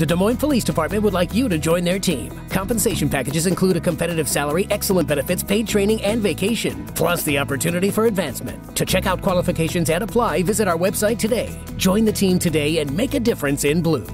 The Des Moines Police Department would like you to join their team. Compensation packages include a competitive salary, excellent benefits, paid training, and vacation, plus the opportunity for advancement. To check out qualifications and apply, visit our website today. Join the team today and make a difference in blue.